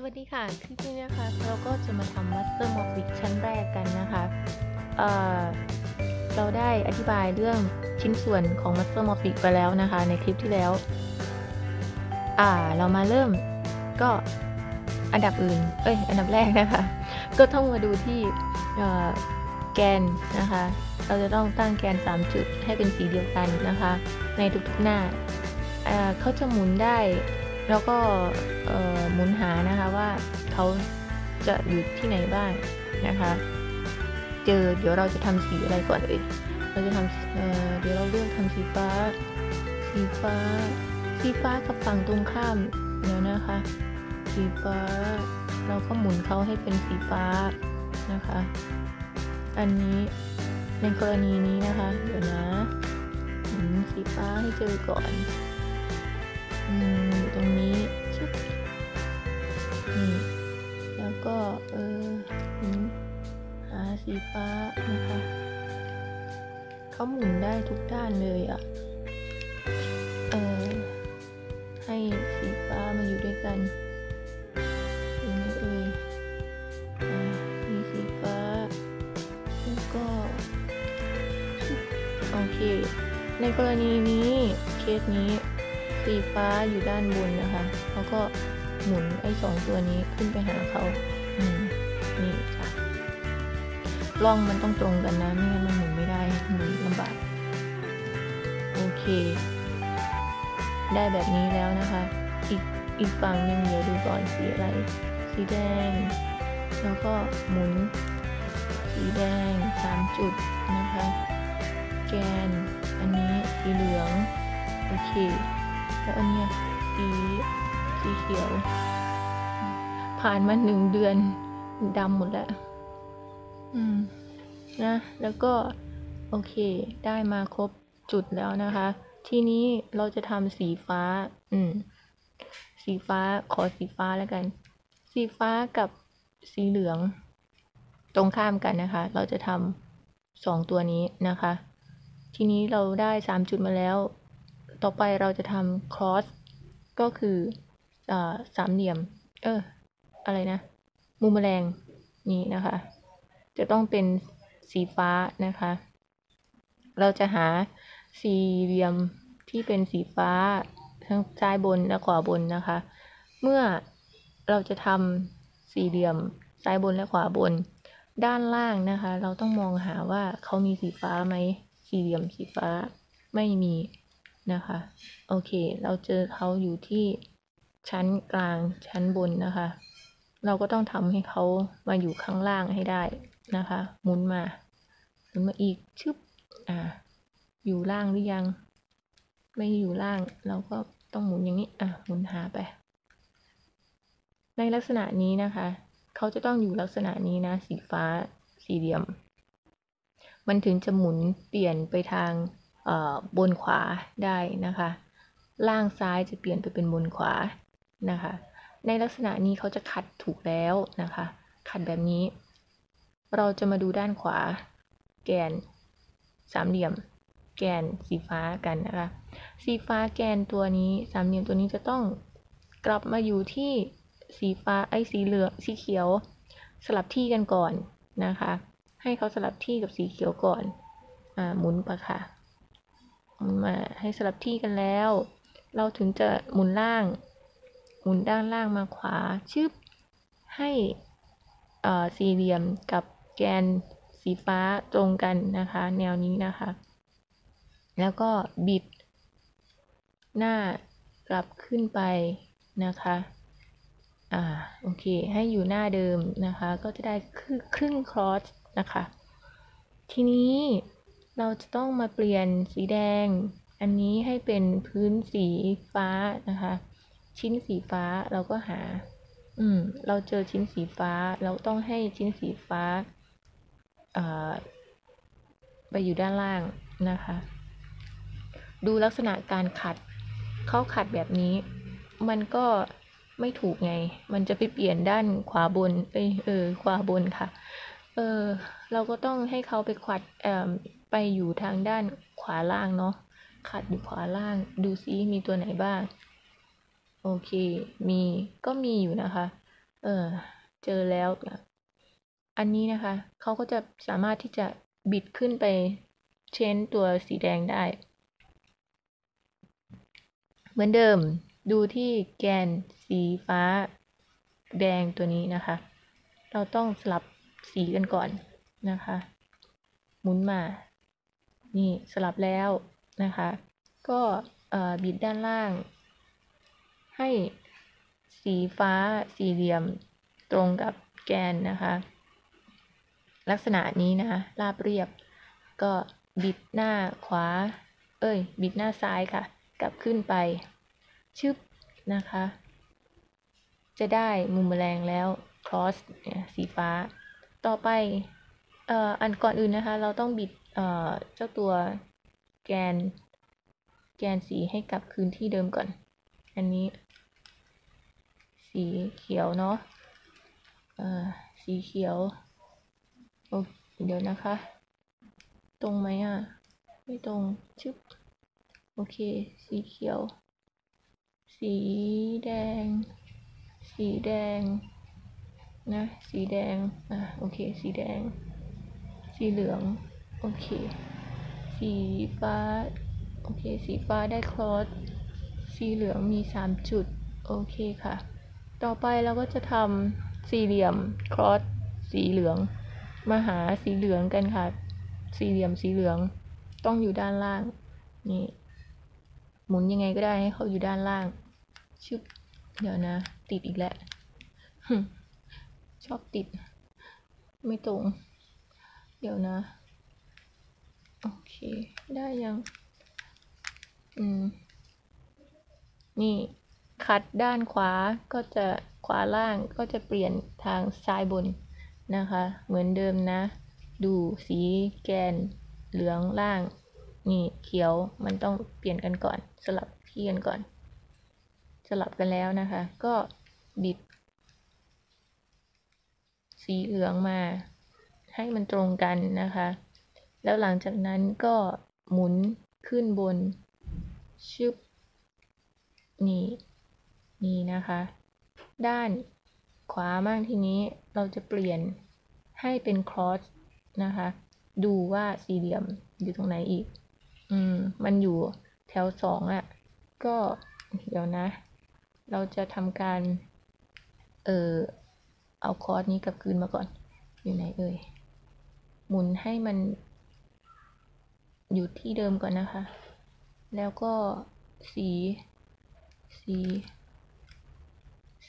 สวัสดีค่ะ คลิปนี้นะคะ เราก็จะมาทำ Master m o f i c ชั้นแรกกันนะคะเเราได้อธิบายเรื่องชิ้นส่วนของ Master m o f i c ไปแล้วนะคะ ในคลิปที่แล้ว อ่า เรามาเริ่มก็อันดับอื่น เอ้ย อันดับแรกนะคะ ก็ต้องมาดูที่แกนนะคะ เราจะต้องตั้งแกน 3 จุดให้เป็นสีเดียวกันนะคะ ในทุกๆหน้าเเขาจะหมุนได้ แล้วก็หมุนหานะคะว่าเขาจะอยู่ที่ไหนบ้างนะคะ เจอเดี๋ยวเราจะทำสีอะไรก่อนเอ่ยเราจะทำเเดี๋ยวเราเลือกทำสีฟ้า สีฟ้า สีฟ้ากับฝั่งตรงข้ามเดี๋ยวนะคะ สีฟ้า เราก็หมุนเขาให้เป็นสีฟ้านะคะ อันนี้ในกรณีนี้นะคะ เดี๋ยวนะหมุนสีฟ้าให้เจอก่อน อยู่ตรงนี้ชึบนี่แล้วก็เออหาสีฟ้านะคะเขาหมุนได้ทุกด้านเลยอะ่ะเออให้สีฟ้ามาอยู่ด้วยกันอยู่ไหมเอ่ยมีสีฟ้าแล้วก็โอเค ในกรณีนี้เคสนี้ สีฟ้าอยู่ด้านบนนะคะแล้วก็หมุนไอ้สองตัวนี้ขึ้นไปหาเขาอืมนี่จ้ะล่องมันต้องตรงกันนะไม่งั้นมันหมุนไม่ได้หมุนลำบาก โอเค ได้แบบนี้แล้วนะคะ อีกอีกฝั่งหนึ่งเดี๋ยวดูก่อนสีอะไร สีแดง แล้วก็หมุน สีแดงสามจุดนะคะ แกน อันนี้สีเหลือง โอเค แล้วอันเนี้ยสีสีเขียว ผ่านมาหนึ่งเดือนดำหมดแล้ว อืม นะ แล้วก็ โอเค ได้มาครบจุดแล้วนะคะ ทีนี้เราจะทำสีฟ้า อืม สีฟ้าขอสีฟ้าแล้วกัน สีฟ้ากับสีเหลือง ตรงข้ามกันนะคะ เราจะทำสองตัวนี้นะคะ ทีนี้เราได้สามจุดมาแล้ว ต่อไปเราจะทำ cross ก็คืออสามเหลี่ยม เออ อะไรนะ มุมแมลงนี่นะคะ จะต้องเป็นสีฟ้านะคะ เราจะหาสี่เหลี่ยมที่เป็นสีฟ้าทั้งซ้ายบนและขวาบนนะคะ เมื่อเราจะทำสี่เหลี่ยมซ้ายบนและขวาบน ด้านล่างนะคะ เราต้องมองหาว่าเขามีสีฟ้าไหมสี่เหลี่ยมสีฟ้าไม่มี นะคะ โอเค เราเจอเขาอยู่ที่ชั้นกลางชั้นบนนะคะ เราก็ต้องทำให้เขามาอยู่ข้างล่างให้ได้นะคะหมุนมาหมุนมาอีกชึบอ่า อยู่ล่างหรือยัง ไม่อยู่ล่าง เราก็ต้องหมุนอย่างนี้อะหมุนหาไป ในลักษณะนี้นะคะ เขาจะต้องอยู่ลักษณะนี้นะ สีฟ้าสี่เหลี่ยม มันถึงจะหมุนเปลี่ยนไปทาง บนขวาได้นะคะ ล่างซ้ายจะเปลี่ยนไปเป็นบนขวานะคะ ในลักษณะนี้เขาจะขัดถูกแล้วนะคะ ขัดแบบนี้ เราจะมาดูด้านขวา แกนสามเหลี่ยม แกนสีฟ้ากันนะคะ สีฟ้าแกนตัวนี้สามเหลี่ยมตัวนี้จะต้องกลับมาอยู่ที่สีฟ้าไอ้สีเหลืองสีเขียว สลับที่กันก่อนนะคะ ให้เขาสลับที่กับสีเขียวก่อนอ่าหมุนไปค่ะ มาให้สลับที่กันแล้ว เราถึงจะหมุนล่าง หมุนด้านล่างมาขวาชึบให้สี่เหลี่ยมกับแกนสีฟ้าตรงกันนะคะ แนวนี้นะคะ แล้วก็บิด หน้ากลับขึ้นไปนะคะ อ่า โอเค ให้อยู่หน้าเดิมนะคะ ก็จะได้ครึ่งครอสนะคะ ทีนี้ เราจะต้องมาเปลี่ยนสีแดง อันนี้ให้เป็นพื้นสีฟ้านะคะ ชิ้นสีฟ้าเราก็หา อืม เราเจอชิ้นสีฟ้า เราต้องให้ชิ้นสีฟ้าไปอยู่ด้านล่างนะคะ ดูลักษณะการขัด เขาขัดแบบนี้ มันก็ไม่ถูกไง มันจะไปเปลี่ยนด้านขวาบน เอยเออขวาบนค่ะ เออ เราก็ต้องให้เขาไปขัดเอ่อ ไปอยู่ทางด้านขวาล่างเนาะขัดอยู่ขวาล่าง ดูซิมีตัวไหนบ้าง โอเค มีก็มีอยู่นะคะ เออ เจอแล้ว อันนี้นะคะ เขาก็จะสามารถที่จะบิดขึ้นไปเชนตัวสีแดงได้ เหมือนเดิม ดูที่แกนสีฟ้า แดงตัวนี้นะคะ เราต้องสลับสีกันก่อนนะคะ หมุนมา นี่สลับแล้วนะคะ ก็บิดด้านล่าง ให้สีฟ้าสี่เหลี่ยมตรงกับแกนนะคะ ลักษณะนี้นะราบเรียบ ก็บิดหน้าขวา เอ้ย บิดหน้าซ้ายค่ะ กลับขึ้นไป ชึบนะคะ จะได้มุมแมลงแล้ว cross สีฟ้า ต่อไปอออันก่อนอื่นนะคะ เราต้องบิด เอ่อเจ้าตัวแกน แกนสีให้กลับคืนที่เดิมก่อน อันนี้ สีเขียวเนาะเอ่อสีเขียวโอเดี๋ยวนะคะ ตรงไหมอะ ไม่ตรงชึบโอเค สีเขียว สีแดง สีแดง นะ สีแดง อะ โอเค สีแดง สีเหลือง โอเค สีฟ้า โอเค สีฟ้าได้คลอส สีเหลืองมีสามจุด โอเคค่ะ ต่อไปเราก็จะทำสี่เหลี่ยมคลอส สีเหลือง มาหาสีเหลืองกันค่ะ สี่เหลี่ยมสีเหลือง ต้องอยู่ด้านล่าง นี่ หมุนยังไงก็ได้ให้เขาอยู่ด้านล่าง ชึบ เดี๋ยวนะ ติดอีกแล้ว ชอบติด ไม่ตรง เดี๋ยวนะ โอเค ได้ยัง อืม นี่ คัดด้านขวาก็จะขวาล่างก็จะเปลี่ยนทางซ้ายบนนะคะ เหมือนเดิมนะ ดูสีแกน เหลืองล่าง นี่เขียวมันต้องเปลี่ยนกันก่อน สลับที่กันก่อน สลับกันแล้วนะคะ ก็บิด สีเหลืองมา ให้มันตรงกันนะคะ แล้วหลังจากนั้นก็หมุนขึ้นบนชึบนี่นี่นะคะ ด้านขวามากทีนี้เราจะเปลี่ยนให้เป็นครอสนะคะ ดูว่าสี่เหลี่ยมอยู่ตรงไหนอีก อืม มันอยู่แถวสองอะ่ะ ก็เดี๋ยวนะ เราจะทำการ เออเอาคอร์สนี้กลับคืนมาก่อน อยู่ไหนเอ่ย หมุนให้มัน อยู่ที่เดิมก่อนนะคะ แล้วก็สี สี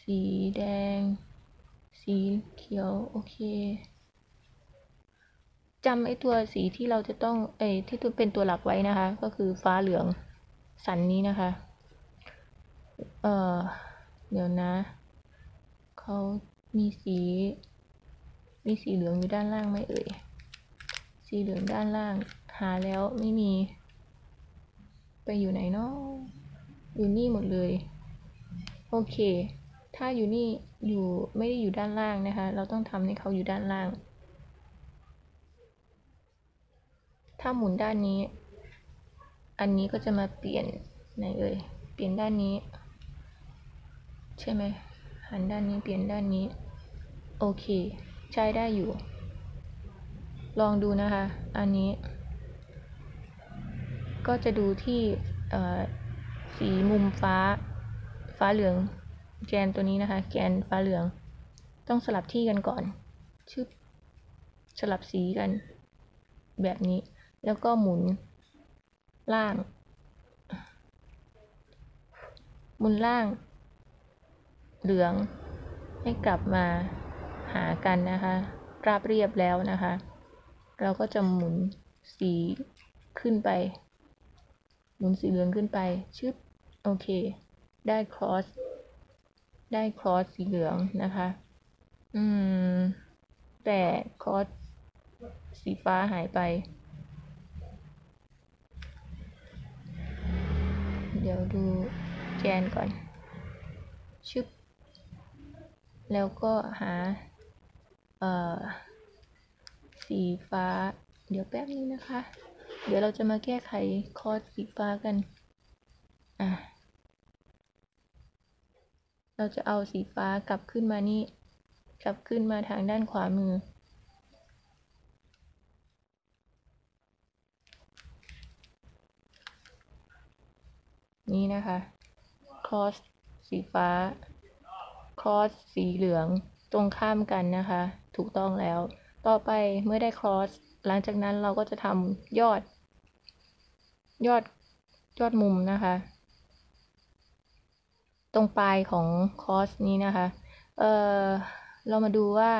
สีแดง สีเขียว โอเคจำไอตัวสีที่เราจะต้องไอที่ตัวเป็นตัวหลักไว้นะคะ ก็คือฟ้าเหลืองสันนี้นะคะ เออเดี๋ยวนะ เขามีสี มีสีเหลืองอยู่ด้านล่างไหมเอ่ย สีเหลืองด้านล่าง หาแล้วไม่มี ไปอยู่ไหนเนาะอยู่นี่หมดเลย โอเค ถ้าอยู่นี่อยู่ไม่ได้อยู่ด้านล่างนะคะ เราต้องทำให้เขาอยู่ด้านล่าง ถ้าหมุนด้านนี้ อันนี้ก็จะมาเปลี่ยนไหนเอ่ยเปลี่ยนด้านนี้ ใช่ไหมหันด้านนี้เปลี่ยนด้านนี้ โอเค ใช้ได้อยู่ ลองดูนะคะ อันนี้ ก็จะดูที่สีมุมฟ้าฟ้าเหลือง แกนตัวนี้นะคะ แกนฟ้าเหลือง ต้องสลับที่กันก่อนชึบสลับสีกัน แบบนี้ แล้วก็หมุนล่าง หมุนล่าง เหลืองให้กลับมาหากันนะคะ ราบเรียบแล้วนะคะ เราก็จะหมุนสีขึ้นไป หมุนสีเหลืองขึ้นไป ชึบ โอเค ได้ครอส ได้ครอสสีเหลืองนะคะ อืม แต่ครอสสีฟ้าหายไป เดี๋ยวดูแกนก่อน ชึบ แล้วก็หา เอ่อ สีฟ้า เดี๋ยวแป๊บนึงนะคะ เดี๋ยวเราจะมาแก้ไขคอร์สสีฟ้ากัน อะ เราจะเอาสีฟ้ากลับขึ้นมานี่ กลับขึ้นมาทางด้านขวามือ นี่นะคะ cross สีฟ้า cross สีเหลือง ตรงข้ามกันนะคะ ถูกต้องแล้ว ต่อไปเมื่อได้ cross หลังจากนั้นเราก็จะทำยอด ยอดยอดมุมนะคะ ตรงปลายของ cross นี้นะคะ เออเรามาดูว่า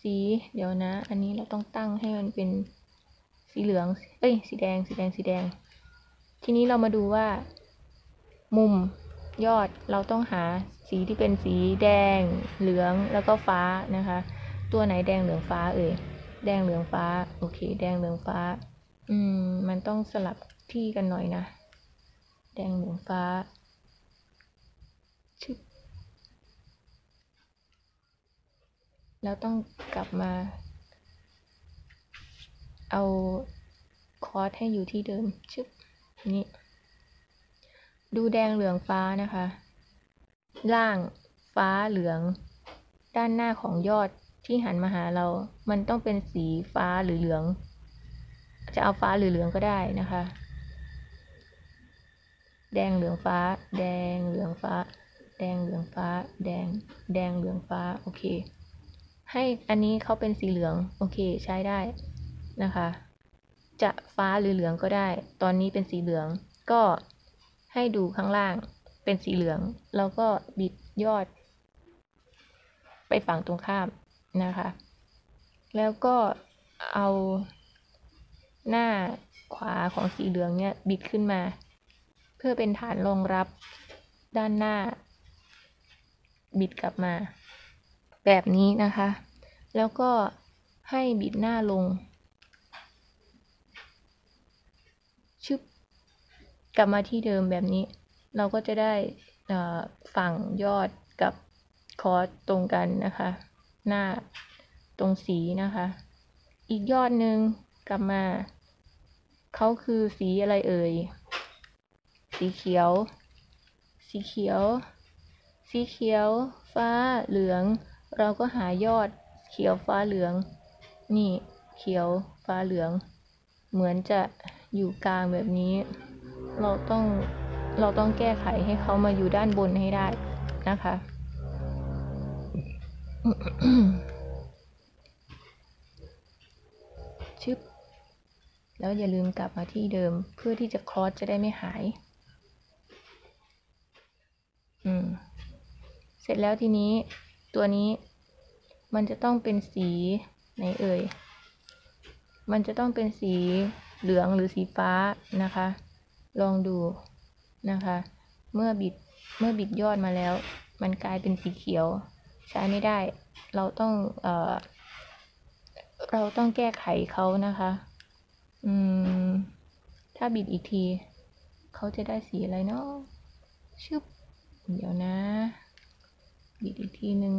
สีเดี๋ยวนะ อันนี้เราต้องตั้งให้มันเป็นสีเหลือง เอ้ย สีแดง สีแดง สีแดง ทีนี้เรามาดูว่า มุมยอดเราต้องหาสีที่เป็นสีแดง เหลือง แล้วก็ฟ้านะคะ ตัวไหนแดงเหลืองฟ้าเอ่ย แดงเหลืองฟ้า โอเค แดงเหลืองฟ้า อืม มันต้องสลับ ที่กันหน่อยนะ แดงเหลืองฟ้าชึบแล้วต้องกลับมา เอาคอร์สให้อยู่ที่เดิมชึบนี่ดูแดงเหลืองฟ้านะคะ ล่างฟ้าเหลือง ด้านหน้าของยอดที่หันมาหาเรา มันต้องเป็นสีฟ้าหรือเหลือง จะเอาฟ้าหรือเหลืองก็ได้นะคะ แดงเหลืองฟ้า แดงเหลืองฟ้า แดงเหลืองฟ้า แดง แดงเหลืองฟ้า โอเค ให้อันนี้เขาเป็นสีเหลือง โอเค ใช้ได้นะคะ จะฟ้าหรือเหลืองก็ได้ ตอนนี้เป็นสีเหลือง ก็ให้ดูข้างล่างเป็นสีเหลือง แล้วก็บิดยอด ไปฝั่งตรงข้ามนะคะ แล้วก็เอาหน้าขวาของสีเหลืองเนี่ยบิดขึ้นมา พื่อเป็นฐานรองรับด้านหน้า บิดกลับมา แบบนี้นะคะ แล้วก็ให้บิดหน้าลงชึบกลับมาที่เดิมแบบนี้ เราก็จะได้ฝั่งยอดกับคอร์สตรงกันนะคะ หน้าตรงสีนะคะ อีกยอดหนึ่งกลับมา เขาคือสีอะไรเอ่ย สีเขียว สีเขียว สีเขียว ฟ้าเหลือง เราก็หายอด เขียวฟ้าเหลือง นี่ เขียวฟ้าเหลือง เหมือนจะอยู่กลางแบบนี้ เราต้องเราต้องแก้ไขให้เขามาอยู่ด้านบนให้ได้นะคะ ชึบ แล้วอย่าลืมกลับมาที่เดิมเพื่อที่จะคลอสจะได้ไม่หาย อืม เสร็จแล้วทีนี้ตัวนี้มันจะต้องเป็นสีไหนเอ่ย มันจะต้องเป็นสีเหลืองหรือสีฟ้านะคะ ลองดูนะคะ เมื่อบิดเมื่อบิดยอดมาแล้ว มันกลายเป็นสีเขียว ใช้ไม่ได้ เราต้องเอ่อเราต้องแก้ไขเขานะคะ อืม ถ้าบิดอีกที เขาจะได้สีอะไรเนาะชึบ เดี๋ยวนะ บิดอีกทีหนึ่ง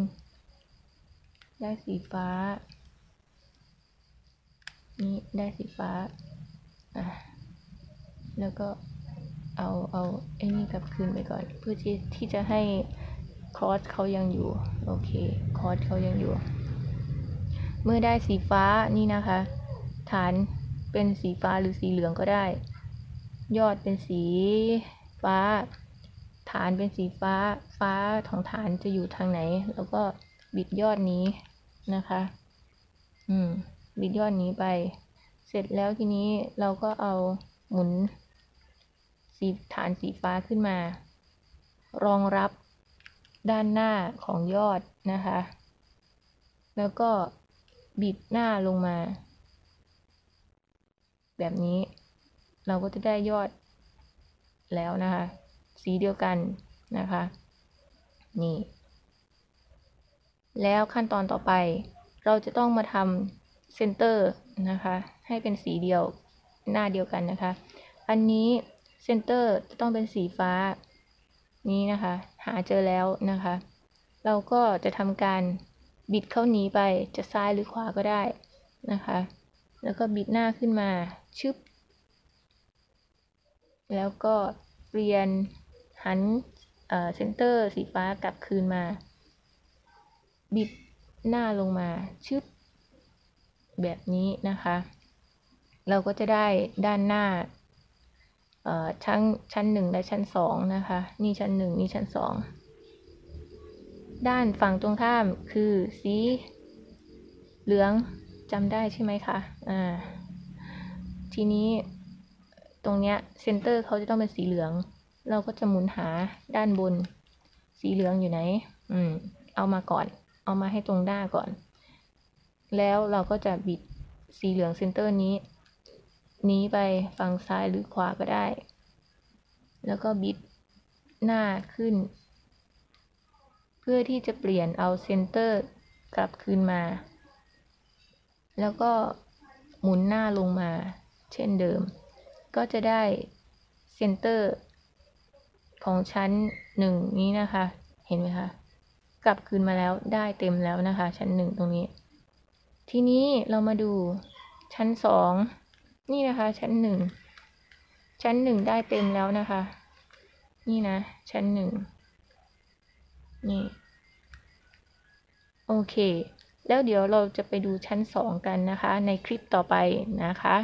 ได้สีฟ้า นี่ได้สีฟ้า อะ แล้วก็เอาเอาไอ้นี่กลับคืนไปก่อน เพื่อที่ที่จะให้คอร์สเขายังอยู่ โอเค คอร์สเขายังอยู่ เมื่อได้สีฟ้านี่นะคะ ฐานเป็นสีฟ้าหรือสีเหลืองก็ได้ ยอดเป็นสีฟ้าานเป็นสีฟ้า ฟ้าของฐานจะอยู่ทางไหน แล้วก็บิดยอดนี้นะคะ อืม บิดยอดนี้ไป เสร็จแล้วทีนี้เราก็เอาหมุน สีฐานสีฟ้าขึ้นมา รองรับด้านหน้าของยอดนะคะ แล้วก็บิดหน้าลงมา แบบนี้เราก็จะได้ยอดแล้วนะคะ สีเดียวกันนะคะ นี่ แล้วขั้นตอนต่อไป เราจะต้องมาทำ center นะคะ ให้เป็นสีเดียวหน้าเดียวกันนะคะ อันนี้ center จะต้องเป็นสีฟ้านี้นะคะ หาเจอแล้วนะคะ เราก็จะทำการบิดเข้าหนีไปจะซ้ายหรือขวาก็ได้นะคะ แล้วก็บิดหน้าขึ้นมาชึบแล้วก็เปลี่ยน หัน center สีฟ้ากลับคืนมา บิดหน้าลงมาชึบแบบนี้นะคะ เราก็จะได้ด้านหน้าชั้นชั้นหนึ่งและชั้นสองนะคะ นี่ชั้นหนึ่งนี่ชั้นสองด้านฝั่งตรงข้ามคือสีเหลืองจำได้ใช่ไหมคะอ่าทีนี้ตรงเนี้ยเซนเตอร์เขาจะต้องเป็นสีเหลือง เราก็จะหมุนหาด้านบน สีเหลืองอยู่ไหน อืม เอามาก่อน เอามาให้ตรงหน้าก่อน แล้วเราก็จะบิดสีเหลือง center นี้ นี้ไปฝั่งซ้ายหรือขวาก็ได้ แล้วก็บิดหน้าขึ้น เพื่อที่จะเปลี่ยนเอา center กลับคืนมา แล้วก็หมุนหน้าลงมา เช่นเดิม ก็จะได้ center ของชั้นหนึ่งนี้นะคะ เห็นไหมคะ กลับคืนมาแล้วได้เต็มแล้วนะคะ ชั้นหนึ่งตรงนี้ ทีนี้เรามาดูชั้นสองนี่นะคะ ชั้นหนึ่งชั้นหนึ่งได้เต็มแล้วนะคะ นี่นะ ชั้นหนึ่งนี่ โอเค แล้วเดี๋ยวเราจะไปดูชั้นสองกันนะคะ ในคลิปต่อไปนะคะ